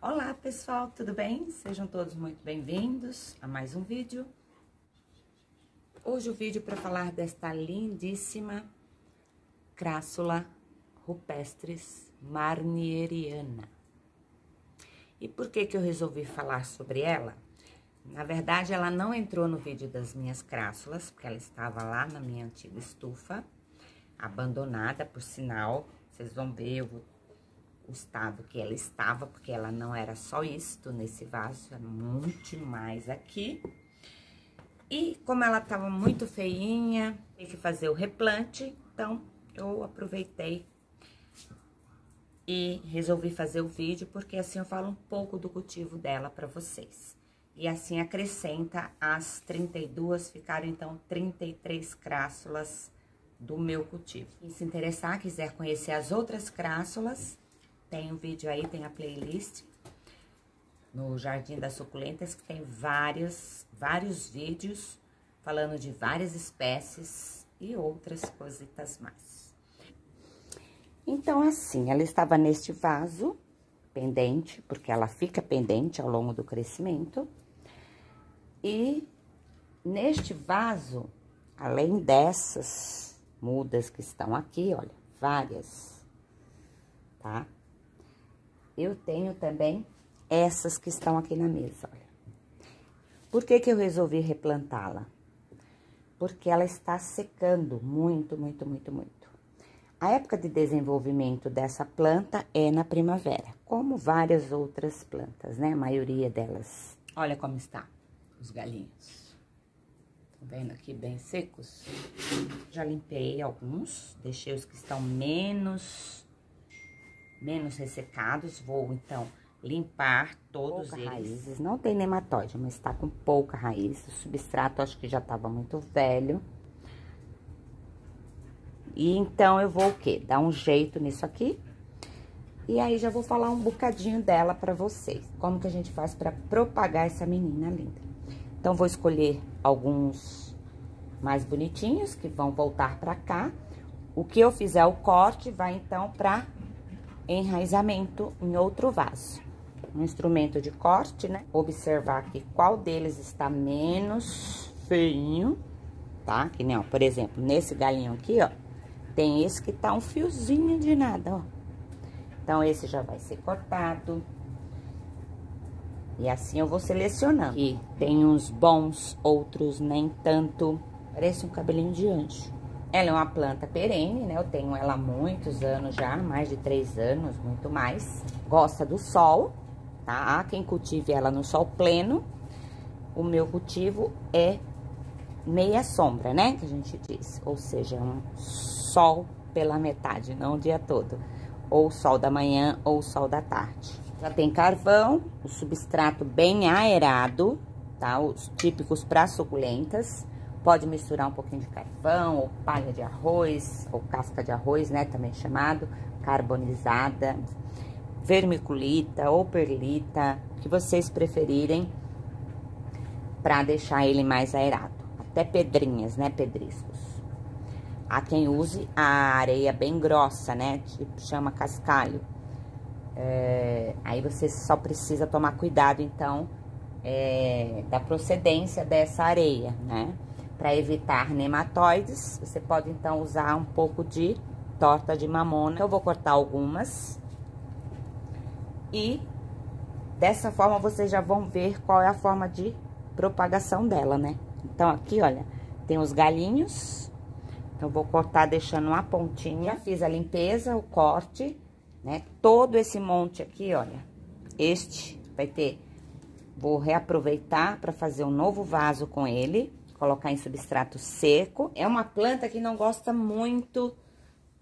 Olá pessoal, tudo bem? Sejam todos muito bem-vindos a mais um vídeo. Hoje o vídeo para falar desta lindíssima crassula rupestris marnieriana. E por que que eu resolvi falar sobre ela? Na verdade, ela não entrou no vídeo das minhas crássulas, porque ela estava lá na minha antiga estufa, abandonada, por sinal. Vocês vão ver o, o estado que ela estava, porque ela não era só isto nesse vaso, era muito mais aqui. E como ela estava muito feinha, tem que fazer o replante, então eu aproveitei e resolvi fazer o vídeo, porque assim eu falo um pouco do cultivo dela para vocês. E assim acrescenta as 32, ficaram então 33 crássulas do meu cultivo. Quem se interessar, quiser conhecer as outras crássulas, tem um vídeo aí, tem a playlist no Jardim das Suculentas, que tem vários, vários vídeos falando de várias espécies e outras coisitas mais. Então, assim, ela estava neste vaso pendente, porque ela fica pendente ao longo do crescimento. E neste vaso, além dessas mudas que estão aqui, olha, várias, tá? Eu tenho também essas que estão aqui na mesa, olha. Por que que eu resolvi replantá-la? Porque ela está secando muito, muito, muito, muito. A época de desenvolvimento dessa planta é na primavera, como várias outras plantas, né? A maioria delas. Olha como está os galinhos. Tá vendo aqui bem secos? Já limpei alguns, deixei os que estão menos, menos ressecados. Vou, então, limpar todos pouca eles. Raízes. Não tem nematóide, mas tá com pouca raiz. O substrato acho que já tava muito velho. E então, eu vou o quê? Dar um jeito nisso aqui. E aí, já vou falar um bocadinho dela pra vocês. Como que a gente faz pra propagar essa menina linda. Então, vou escolher alguns mais bonitinhos, que vão voltar pra cá. O que eu fizer o corte, vai então pra enraizamento em outro vaso. Um instrumento de corte, né? Observar aqui qual deles está menos feinho, tá? Que nem, ó, por exemplo, nesse galinho aqui, ó, tem esse que tá um fiozinho de nada, ó. Então, esse já vai ser cortado. E assim eu vou selecionando. E tem uns bons, outros nem tanto. Parece um cabelinho de anjo. Ela é uma planta perene, né? Eu tenho ela há muitos anos já, mais de três anos, muito mais. Gosta do sol, tá? Quem cultive ela no sol pleno. O meu cultivo é meia sombra, né? Que a gente diz. Ou seja, um sol pela metade, não o dia todo. Ou sol da manhã ou sol da tarde. Já tem carvão, o substrato bem aerado, tá? Os típicos para suculentas. Pode misturar um pouquinho de carvão, ou palha de arroz, ou casca de arroz, né? Também chamado, carbonizada, vermiculita ou perlita, o que vocês preferirem para deixar ele mais aerado. Até pedrinhas, né? Pedriscos. Há quem use a areia bem grossa, né? Tipo, chama cascalho é, aí você só precisa tomar cuidado, então, é, da procedência dessa areia, né? Para evitar nematóides, você pode, então, usar um pouco de torta de mamona. Eu vou cortar algumas. E, dessa forma, vocês já vão ver qual é a forma de propagação dela, né? Então, aqui, olha, tem os galinhos. Então, vou cortar deixando uma pontinha. Já fiz a limpeza, o corte né? Todo esse monte aqui, olha, este vai ter, vou reaproveitar para fazer um novo vaso com ele, colocar em substrato seco. É uma planta que não gosta muito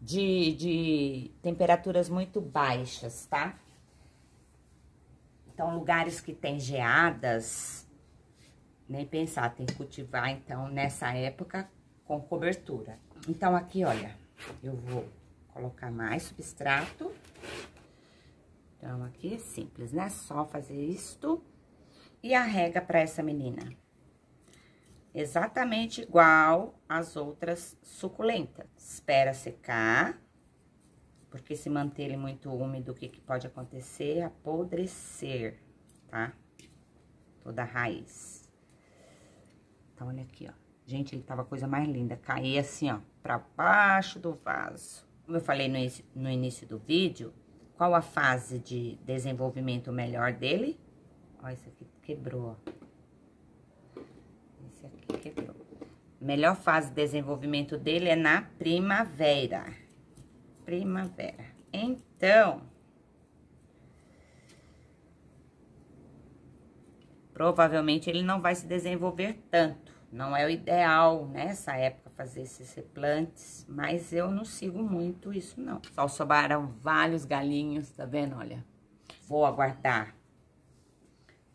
de, de temperaturas muito baixas, tá? Então, lugares que tem geadas, nem pensar, tem que cultivar, então, nessa época, com cobertura. Então, aqui, olha, eu vou colocar mais substrato. Então, aqui é simples, né? Só fazer isto e a rega para essa menina. Exatamente igual às outras suculentas. Espera secar. Porque se manter ele muito úmido, o que, que pode acontecer? Apodrecer, tá? Toda a raiz. Então, olha aqui, ó. Gente, ele tava a coisa mais linda. Caía assim, ó, pra baixo do vaso. Como eu falei no, no início do vídeo, qual a fase de desenvolvimento melhor dele? Ó, esse aqui quebrou, ó. Esse aqui quebrou. Melhor fase de desenvolvimento dele é na primavera primavera. Então, provavelmente ele não vai se desenvolver tanto. Não é o ideal nessa época fazer esses replantes, mas eu não sigo muito isso não. Só sobraram vários galinhos, tá vendo? Olha, vou aguardar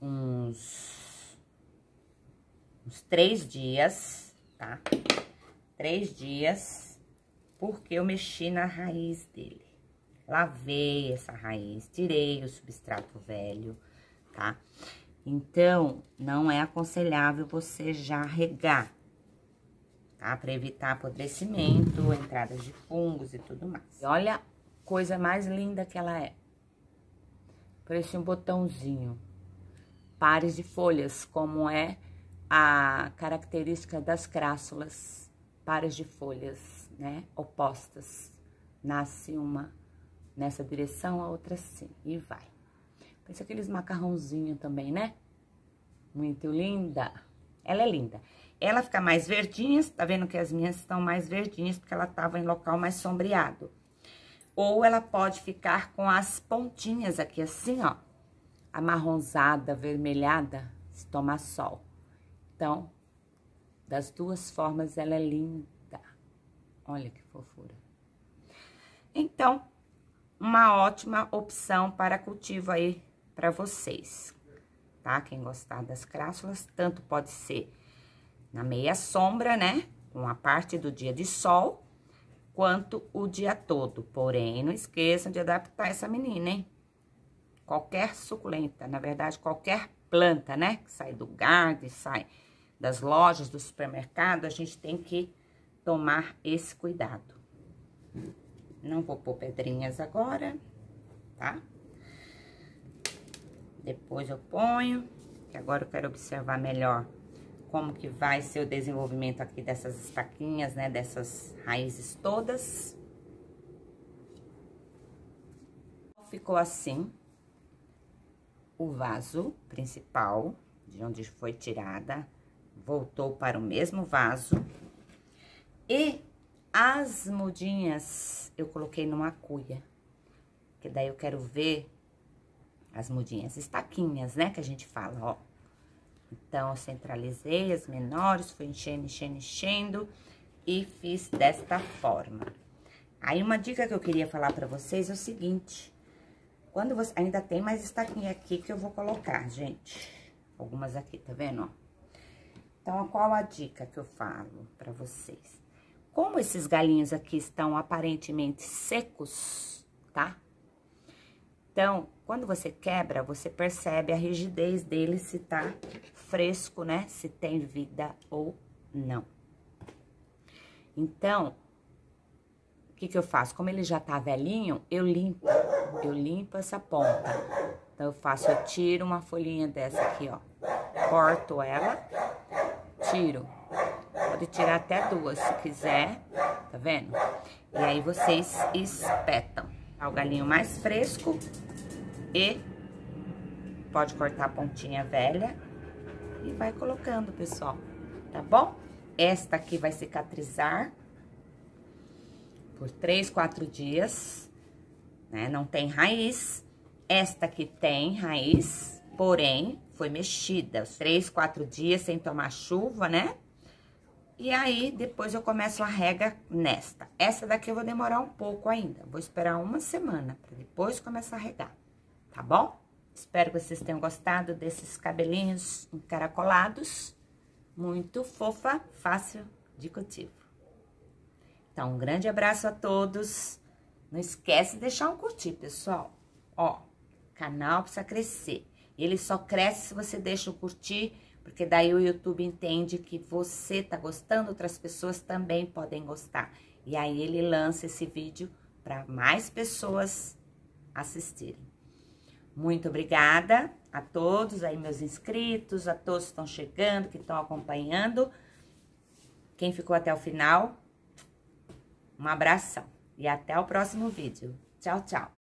uns, uns três dias, tá? Três dias porque eu mexi na raiz dele. Lavei essa raiz, tirei o substrato velho, tá? Então, não é aconselhável você já regar, tá? Para evitar apodrecimento, entradas de fungos e tudo mais. E olha coisa mais linda que ela é. Parece um botãozinho. Pares de folhas, como é a característica das crássulas, pares de folhas né, opostas. Nasce uma nessa direção, a outra assim, e vai. Pensa aqueles macarrãozinhos também, né? Muito linda. Ela é linda. Ela fica mais verdinha, tá vendo que as minhas estão mais verdinhas, porque ela tava em local mais sombreado. Ou ela pode ficar com as pontinhas aqui assim, ó, amarronzada, avermelhada, se tomar sol. Então, das duas formas, ela é linda. Olha que fofura. Então, uma ótima opção para cultivo aí para vocês, tá? Quem gostar das crássulas, tanto pode ser na meia sombra, né? Com a parte do dia de sol, quanto o dia todo. Porém, não esqueçam de adaptar essa menina, hein? Qualquer suculenta, na verdade, qualquer planta, né? Que sai do garden, sai das lojas, do supermercado, a gente tem que tomar esse cuidado. Não vou pôr pedrinhas agora, tá? Depois eu ponho, que agora eu quero observar melhor como que vai ser o desenvolvimento aqui dessas estaquinhas, né? Dessas raízes todas. Ficou assim o vaso principal, de onde foi tirada, voltou para o mesmo vaso e as mudinhas eu coloquei numa cuia. Que daí eu quero ver as mudinhas, estaquinhas, né? Que a gente fala, ó. Então, eu centralizei as menores, fui enchendo, enchendo, enchendo e fiz desta forma. Aí, uma dica que eu queria falar pra vocês é o seguinte. Quando você... Ainda tem mais estaquinha aqui que eu vou colocar, gente. Algumas aqui, tá vendo, ó? Então, qual a dica que eu falo pra vocês? Como esses galinhos aqui estão aparentemente secos, tá? Então, quando você quebra, você percebe a rigidez dele, se tá fresco, né? Se tem vida ou não. Então, o que que eu faço? Como ele já tá velhinho, eu limpo, eu limpo essa ponta. Então, eu faço, eu tiro uma folhinha dessa aqui, ó. Corto ela, tiro Pode tirar até duas se quiser, tá vendo? E aí vocês espetam. Tá o galinho mais fresco e pode cortar a pontinha velha e vai colocando, pessoal, tá bom? Esta aqui vai cicatrizar por três, quatro dias, né? Não tem raiz. Esta aqui tem raiz, porém, foi mexida. Três, quatro dias sem tomar chuva, né? E aí, depois eu começo a rega nesta. Essa daqui eu vou demorar um pouco ainda. Vou esperar uma semana para depois começar a regar, tá bom? Espero que vocês tenham gostado desses cabelinhos encaracolados. Muito fofa, fácil de cultivo. Então, um grande abraço a todos. Não esquece de deixar um curtir, pessoal. Ó, canal precisa crescer. Ele só cresce se você deixa o curtir porque daí o YouTube entende que você tá gostando, outras pessoas também podem gostar. E aí ele lança esse vídeo para mais pessoas assistirem. Muito obrigada a todos aí, meus inscritos, a todos que estão chegando, que estão acompanhando. Quem ficou até o final, um abração e até o próximo vídeo. Tchau, tchau!